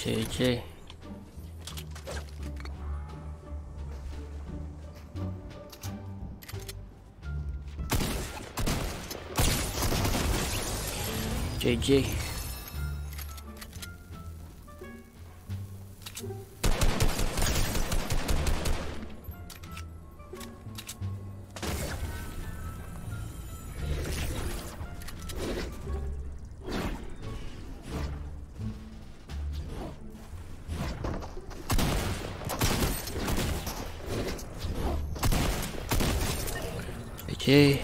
JJ. JJ. Okay.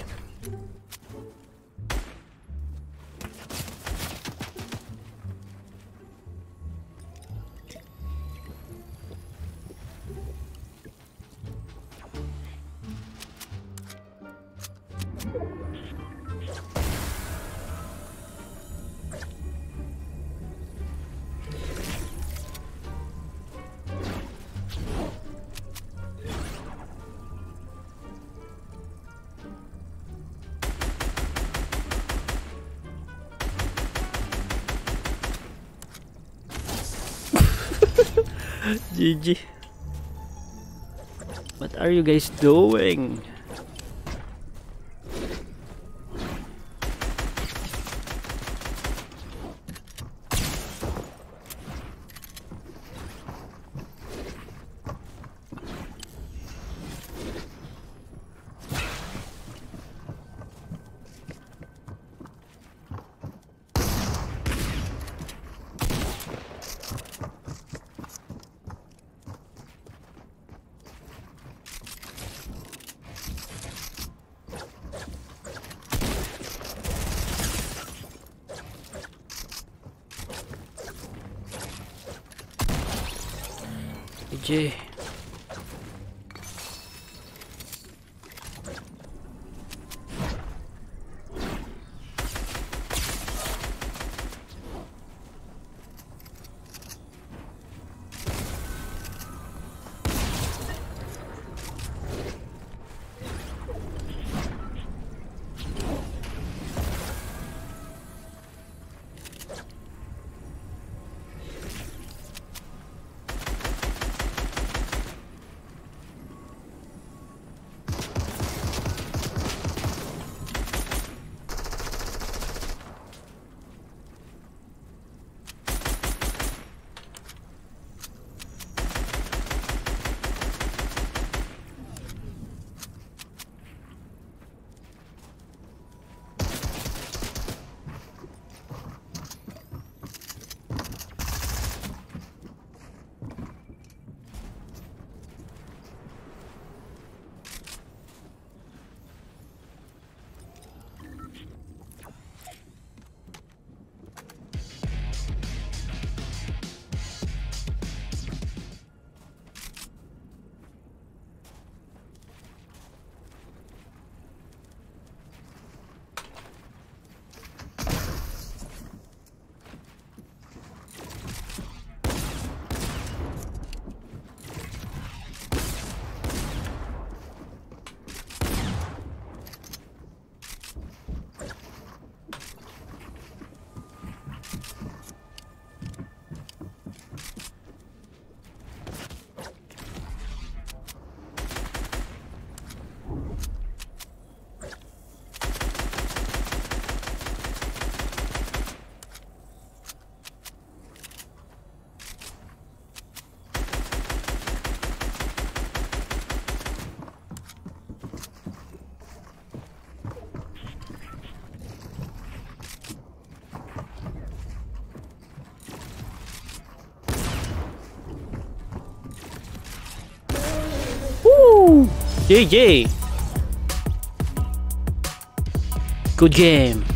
GG. What are you guys doing? Ok. GG. Good game.